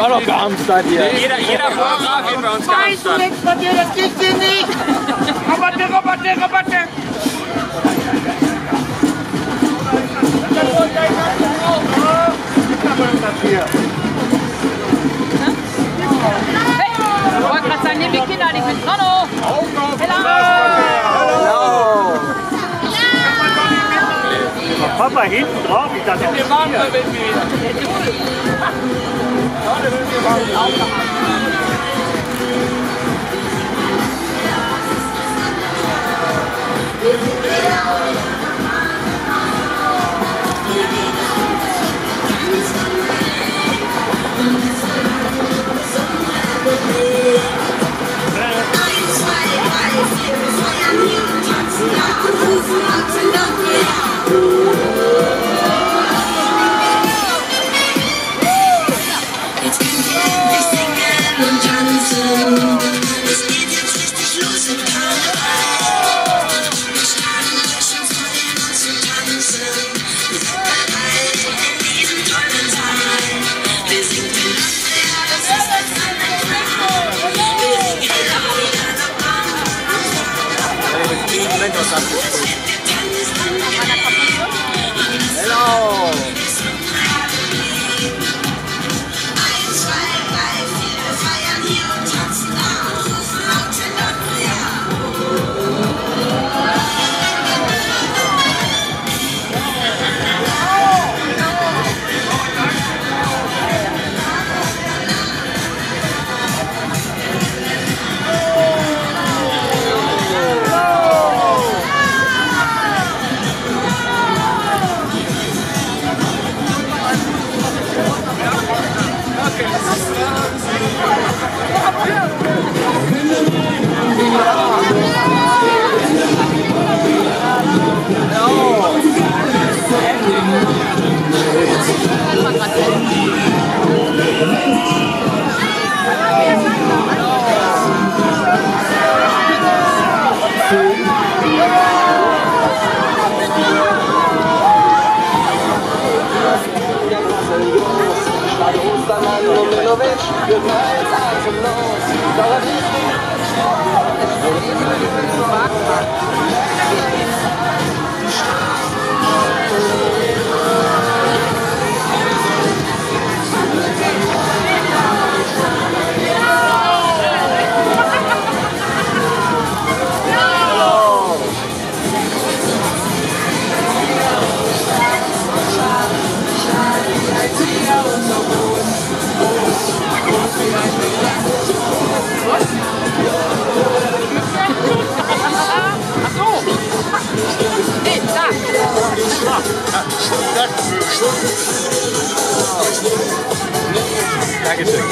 Das ist auch noch gehamstert hier. Jeder, jeder Vortrag geht bei uns Weißt du nichts von dir, das gibt's hier nicht! Roboter, Roboter, Roboter! Ich wollte gerade sagen, nimm die Kinder nicht mit. Hallo! Papa hinten drauf, ich dachte, Wir waren mal mir. Jetzt Nee, da! Dankeschön.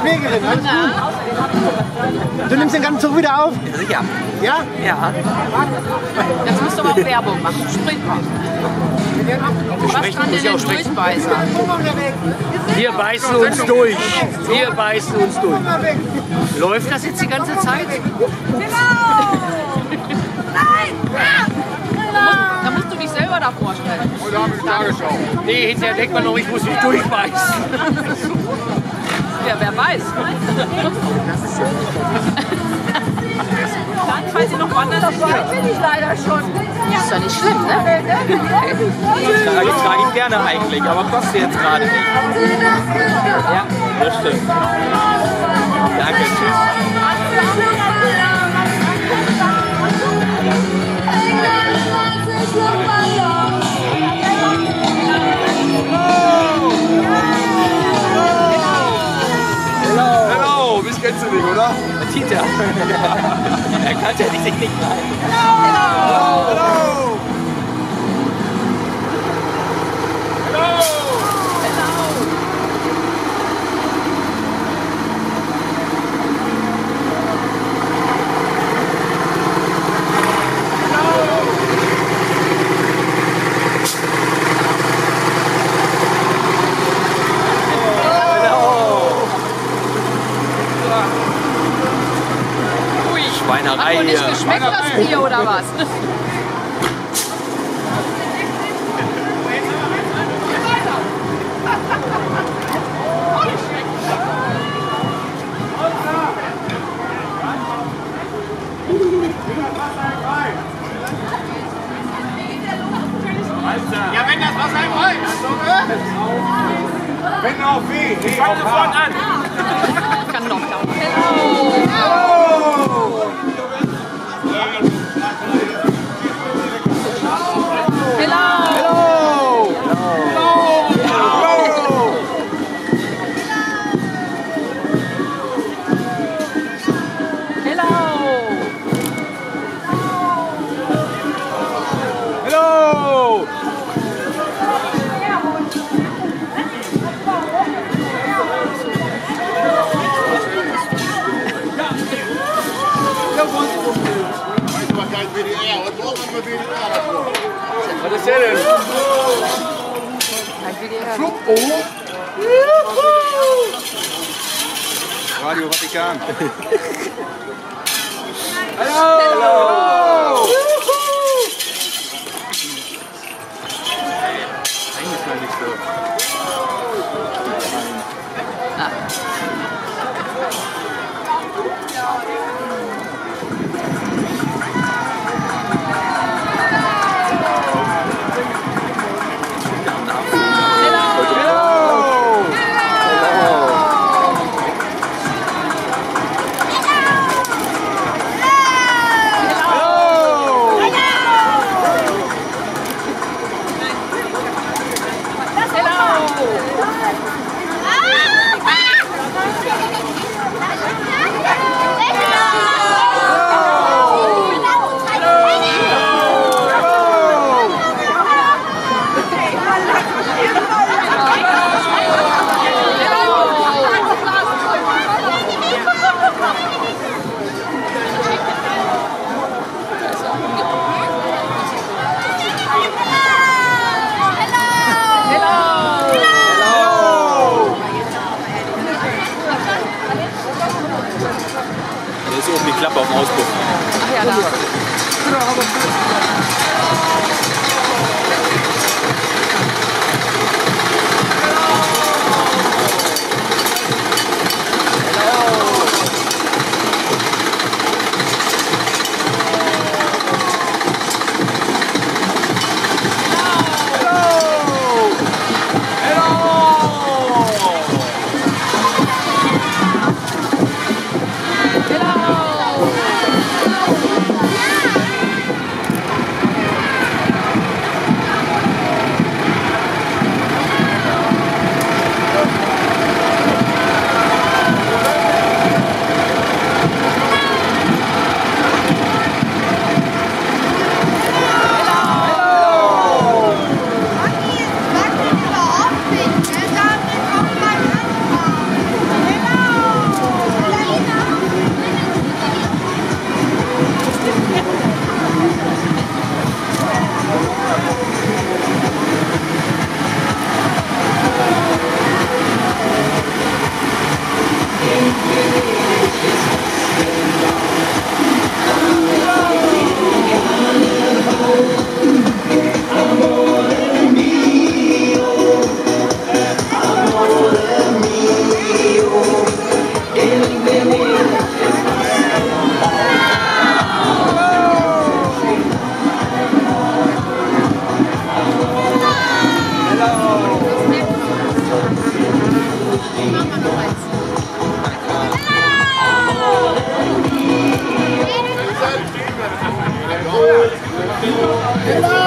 Schwägerin, alles gut? Du nimmst den ganzen Zug wieder auf? Sicher. Ja? Ja. Jetzt musst du aber auch Werbung machen. Sprich mal. Was sprechen kann denn den. Durchbeißer? Wir beißen uns durch. Wir beißen uns durch. Läuft das jetzt die ganze Zeit? Da musst du dich selber da vorstellen. Heute wir Tagesschau. Nee, hinterher denkt man noch, ich muss mich durchbeißen. Ja, wer weiß. Dann, falls ihr noch woanders seid, bin ich leider schon. Ist doch nicht schlimm, ne? Trage ich, trage ich gerne eigentlich, aber kostet jetzt gerade nicht. Ja, das stimmt. Danke, tschüss. Oder? Tita. er kann ja nicht sich nicht halten. Hello! Hat wohl nicht hier. geschmeckt, das Bier, oder was? Ja, wenn das Wasser im Hals Wenn auf weh. Nee, Fang sofort an. Ist der denn? Kein WDR. Radio Vatikan. Hello! Eigentlich Oh! Hello.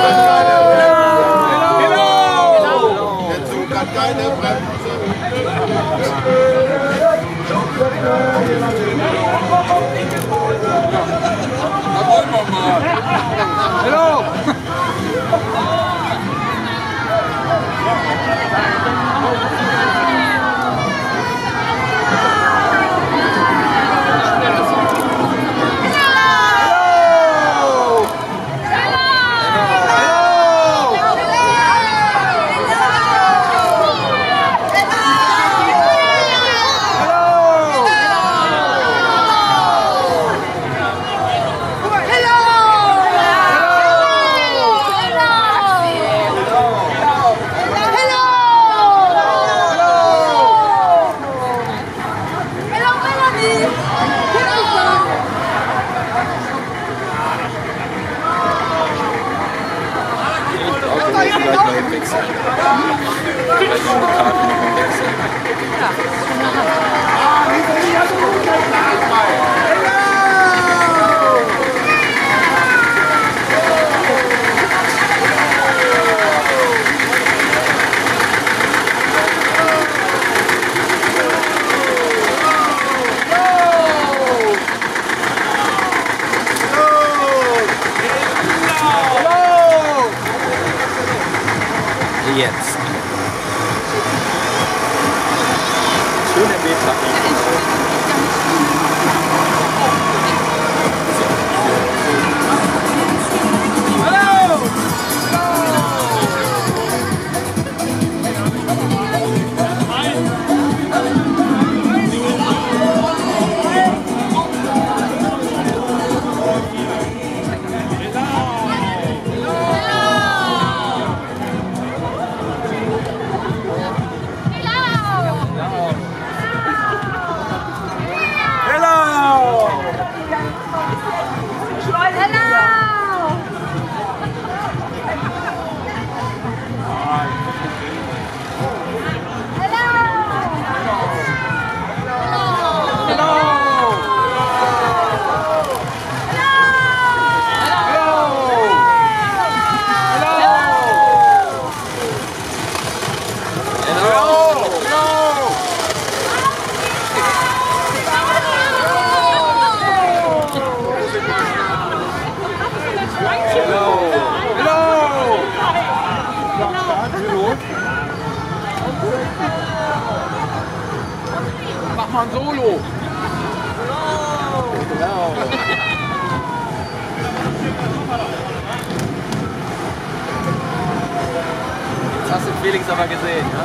Frühlings aber gesehen. Ja?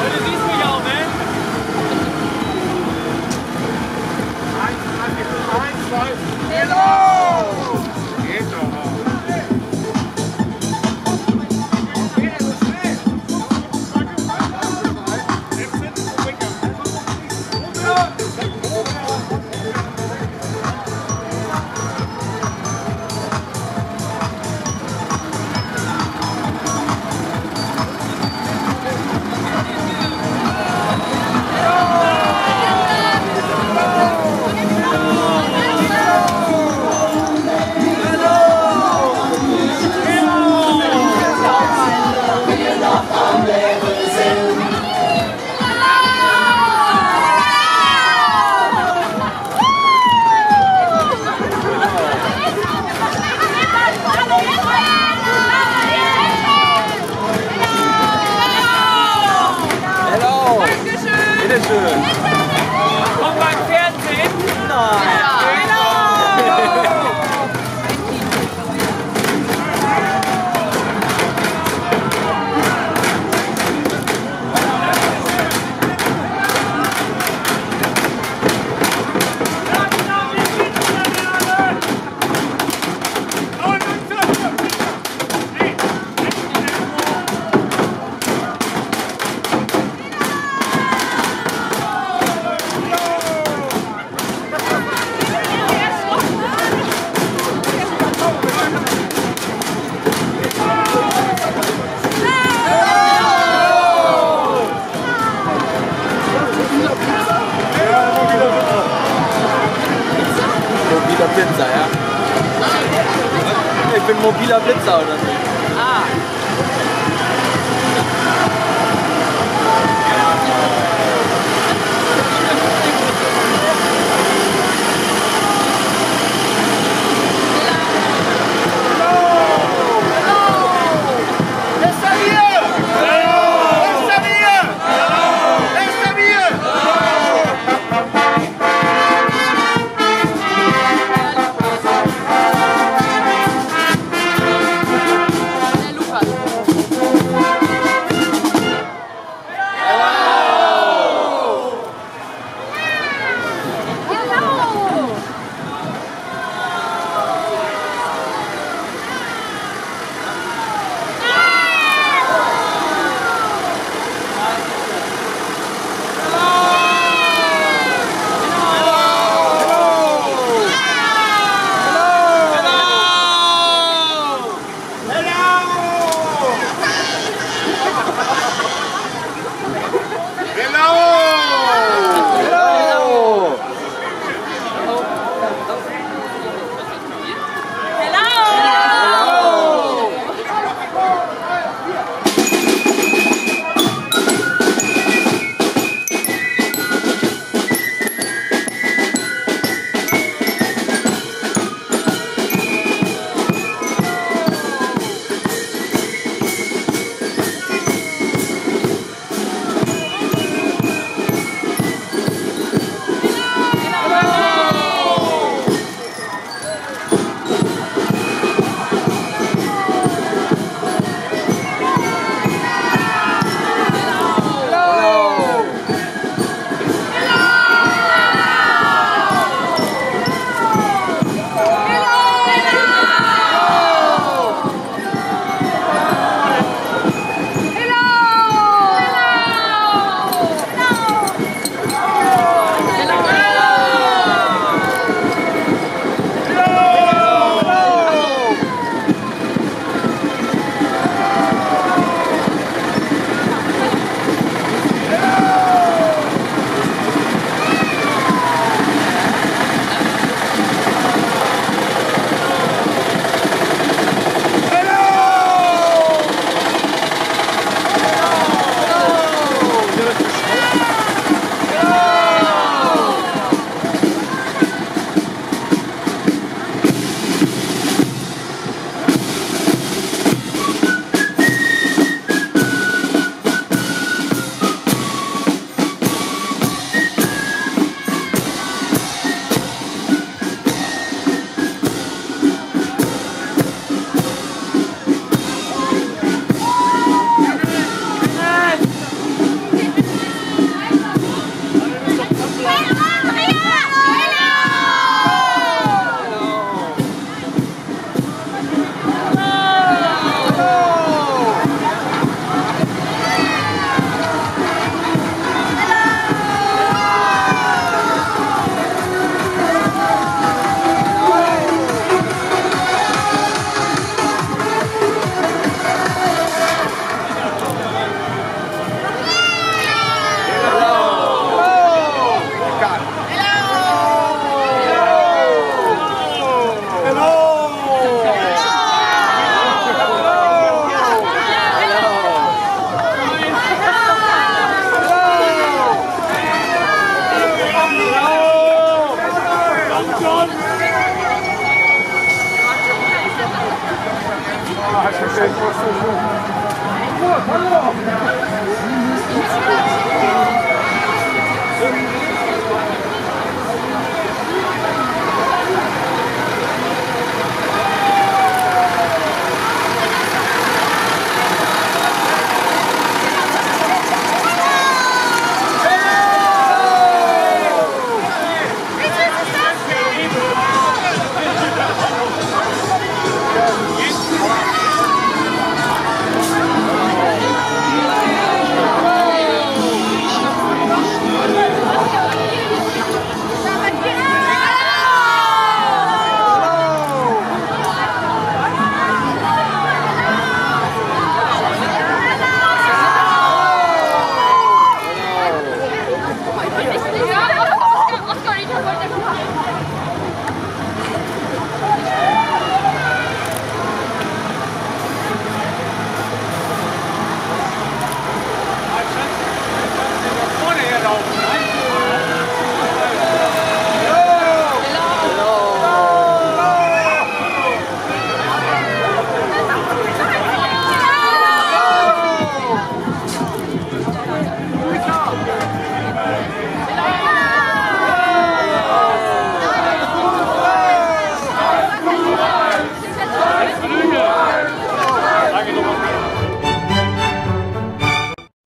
Heute siehst du mich auch, ne? Eins, zwei, eins, zwei. Hello! Good. Ich bin mobiler Blitzer oder nicht? Thank you.